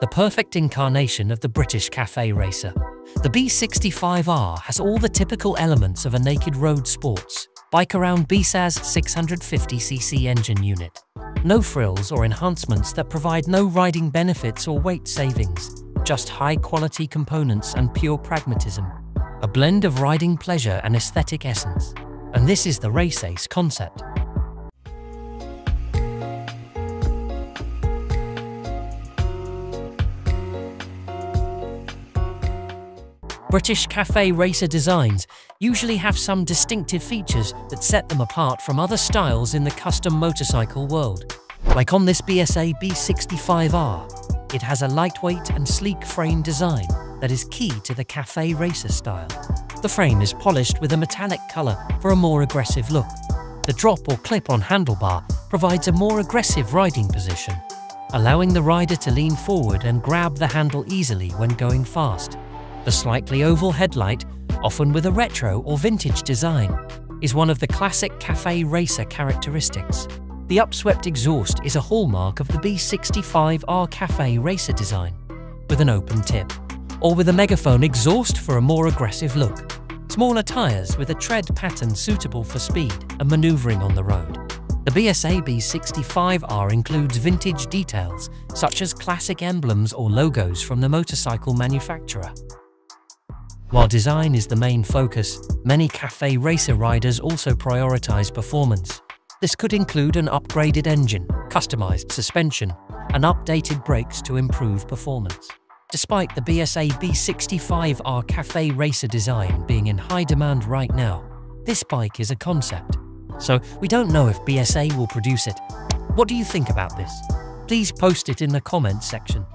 the perfect incarnation of the British cafe racer. The B65R has all the typical elements of a naked road sports, bike around BSA's 650cc engine unit. No frills or enhancements that provide no riding benefits or weight savings, just high quality components and pure pragmatism. A blend of riding pleasure and aesthetic essence. And this is the Race Ace concept. British cafe racer designs usually have some distinctive features that set them apart from other styles in the custom motorcycle world. Like on this BSA B65R, it has a lightweight and sleek frame design that is key to the cafe racer style. The frame is polished with a metallic colour for a more aggressive look. The drop or clip-on handlebar provides a more aggressive riding position, allowing the rider to lean forward and grab the handle easily when going fast. The slightly oval headlight, often with a retro or vintage design, is one of the classic cafe racer characteristics. The upswept exhaust is a hallmark of the B65R cafe racer design, with an open tip, or with a megaphone exhaust for a more aggressive look. Smaller tyres with a tread pattern suitable for speed and manoeuvring on the road. The BSA B65R includes vintage details, such as classic emblems or logos from the motorcycle manufacturer. While design is the main focus, many cafe racer riders also prioritize performance. This could include an upgraded engine, customized suspension, and updated brakes to improve performance. Despite the BSA B65R Cafe Racer design being in high demand right now, this bike is a concept, so we don't know if BSA will produce it. What do you think about this? Please post it in the comments section.